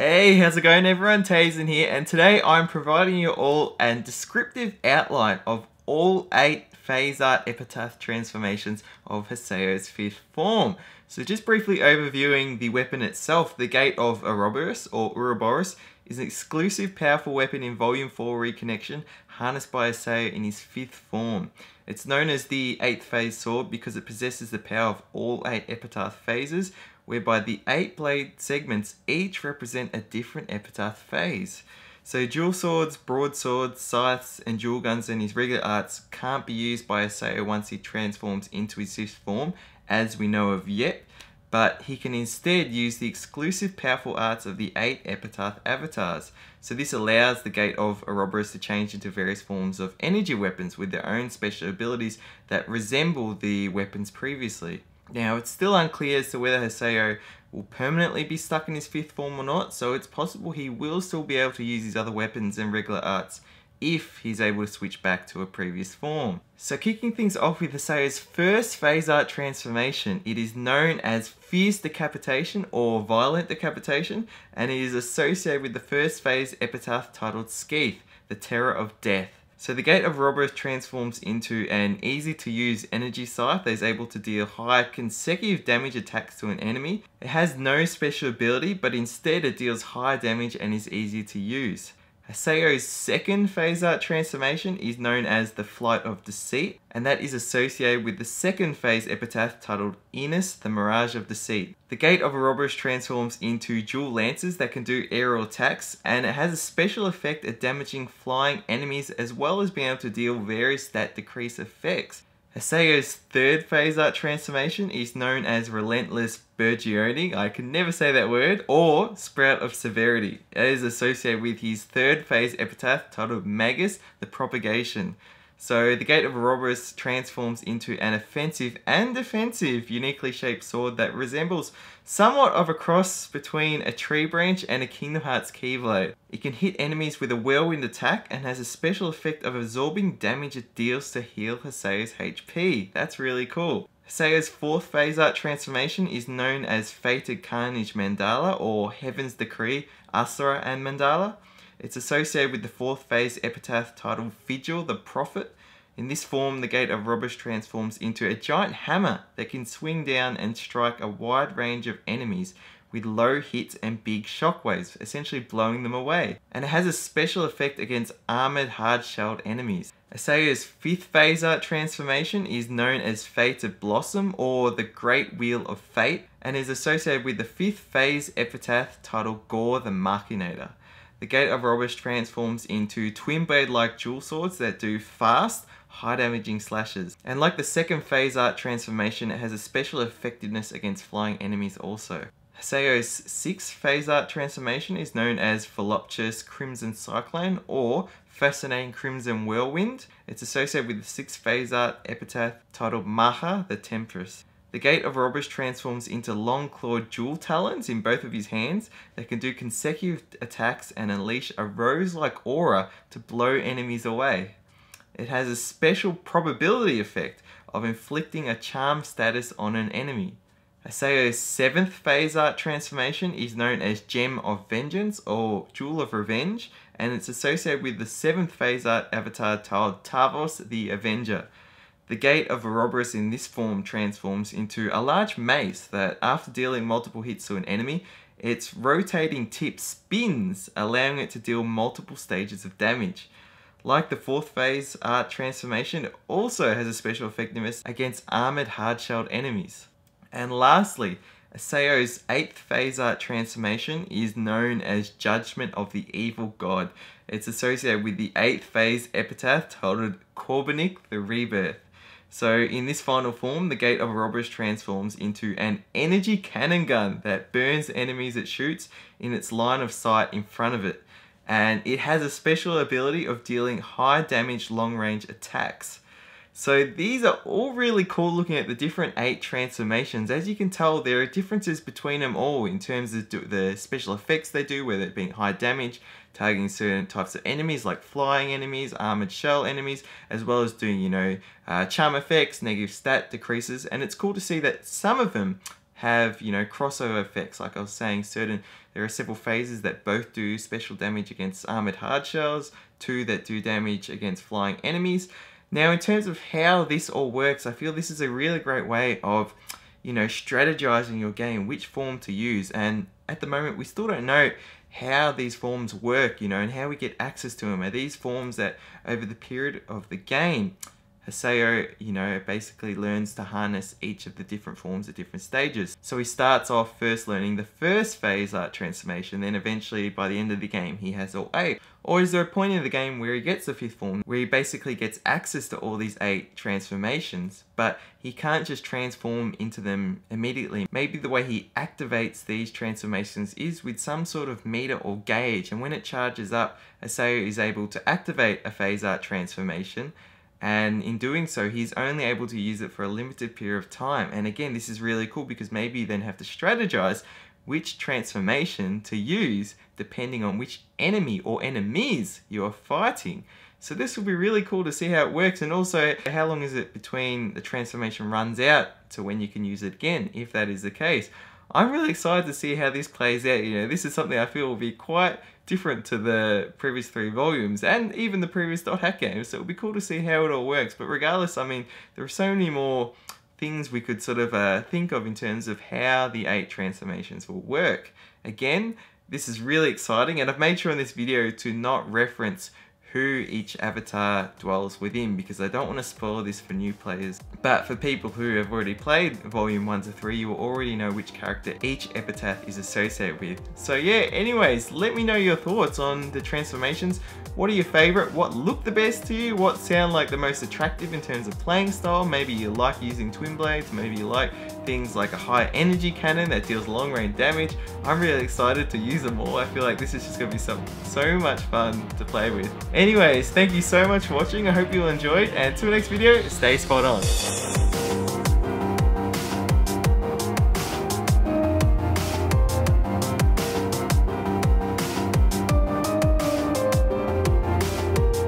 Hey, how's it going everyone? Teysind here, and today I'm providing you all a descriptive outline of all eight phase art epitaph transformations of Haseo's fifth form. So just briefly overviewing the weapon itself, the Gate of Ouroboros, or Ouroboros, is an exclusive powerful weapon in Volume 4 Reconnection, harnessed by Haseo in his fifth form. It's known as the 8th phase sword because it possesses the power of all 8 epitaph phases, whereby the 8 blade segments each represent a different epitaph phase. So dual swords, broadswords, scythes, and dual guns and his regular arts can't be used by Haseo once he transforms into his fifth form, as we know of yet, but he can instead use the exclusive powerful arts of the eight epitaph avatars. So this allows the Gate of Ouroboros to change into various forms of energy weapons with their own special abilities that resemble the weapons previously. Now, it's still unclear as to whether Haseo will permanently be stuck in his fifth form or not, so it's possible he will still be able to use his other weapons and regular arts if he's able to switch back to a previous form. So kicking things off with Haseo's first phase art transformation, it is known as Fierce Decapitation or Violent Decapitation, and it is associated with the first phase epitaph titled Skeith, the Terror of Death. So the Gate of Ouroboros transforms into an easy to use energy scythe that is able to deal high consecutive damage attacks to an enemy. It has no special ability but instead it deals high damage and is easy to use. Haseo's second phase art transformation is known as the Flight of Deceit, and that is associated with the second phase epitaph titled Innis, the Mirage of Deceit. The Gate of Ouroboros transforms into dual lances that can do aerial attacks, and it has a special effect at damaging flying enemies as well as being able to deal various stat decrease effects. Haseo's third phase art transformation is known as Relentless Bergioni, I can never say that word, or Sprout of Severity. It is associated with his third phase epitaph titled Magus, the Propagation. So the Gate of Ouroboros transforms into an offensive and defensive uniquely shaped sword that resembles somewhat of a cross between a tree branch and a Kingdom Hearts Keyblade. It can hit enemies with a whirlwind attack and has a special effect of absorbing damage it deals to heal Haseo's HP. That's really cool. Haseo's fourth phase art transformation is known as Fated Carnage Mandala or Heaven's Decree, Asura and Mandala. It's associated with the fourth phase epitaph titled Fidchell the Prophet. In this form, the Gate of Ouroboros transforms into a giant hammer that can swing down and strike a wide range of enemies with low hits and big shockwaves, essentially blowing them away. And it has a special effect against armored hard-shelled enemies. Haseo's fifth phase art transformation is known as Fated Blossom or the Great Wheel of Fate and is associated with the fifth phase epitaph titled Gorre the Machinator. The Gate of Ouroboros transforms into twin blade like dual swords that do fast, high damaging slashes. And like the second phase art transformation, it has a special effectiveness against flying enemies also. Haseo's sixth phase art transformation is known as Voluptuous Crimson Cyclone or Fascinating Crimson Whirlwind. It's associated with the sixth phase art epitaph titled Macha the Temptress. The Gate of Ouroboros transforms into long clawed jewel talons in both of his hands that can do consecutive attacks and unleash a rose-like aura to blow enemies away. It has a special probability effect of inflicting a charm status on an enemy. Haseo's seventh phase art transformation is known as Gem of Vengeance or Jewel of Revenge and it's associated with the seventh phase art avatar titled Tarvos the Avenger. The Gate of Ouroboros in this form transforms into a large mace that, after dealing multiple hits to an enemy, its rotating tip spins, allowing it to deal multiple stages of damage. Like the fourth phase art transformation, it also has a special effectiveness against armored hard-shelled enemies. And lastly, Haseo's 8th phase art transformation is known as Judgment of the Evil God. It's associated with the 8th phase epitaph titled Corbenik the Rebirth. So in this final form, the Gate of Ouroboros transforms into an energy cannon gun that burns enemies it shoots in its line of sight in front of it. And it has a special ability of dealing high damage long range attacks. So these are all really cool looking at the different eight transformations. As you can tell, there are differences between them all in terms of the special effects they do, whether it being high damage, targeting certain types of enemies like flying enemies, armored shell enemies, as well as doing, you know, uh, charm effects, negative stat decreases. And it's cool to see that some of them have, you know, crossover effects. Like I was saying, certain There are several phases that both do special damage against armored hard shells, two that do damage against flying enemies. Now, in terms of how this all works, I feel this is a really great way of, you know, strategizing your game, which form to use. And at the moment, we still don't know how these forms work, you know, and how we get access to them. Are these forms that over the period of the game, Haseo, you know, basically learns to harness each of the different forms at different stages. So he starts off first learning the first phase art transformation, then eventually by the end of the game he has all eight. Or is there a point in the game where he gets the fifth form, where he basically gets access to all these eight transformations, but he can't just transform into them immediately. Maybe the way he activates these transformations is with some sort of meter or gauge, and when it charges up, Haseo is able to activate a phase art transformation, and in doing so he's only able to use it for a limited period of time. And again this is really cool because maybe you then have to strategize which transformation to use depending on which enemy or enemies you're fighting. So this will be really cool to see how it works. And also how long is it between the transformation runs out to when you can use it again if that is the case I'm really excited to see how this plays out you know this is something I feel will be quite different to the previous three volumes and even the previous Dot Hack games. So it'll be cool to see how it all works. But regardless, I mean, there are so many more things we could sort of uh, think of in terms of how the eight transformations will work. Again, this is really exciting and I've made sure in this video to not reference who each avatar dwells within because I don't want to spoil this for new players. But for people who have already played volume 1 to 3, you will already know which character each epitaph is associated with. So yeah, anyways, let me know your thoughts on the transformations. What are your favorite? What look the best to you? What sound like the most attractive in terms of playing style? Maybe you like using twin blades, maybe you like things like a high energy cannon that deals long range damage. I'm really excited to use them all. I feel like this is just gonna be so, so much fun to play with. Anyways, thank you so much for watching. I hope you enjoyed and until next video, stay spot on.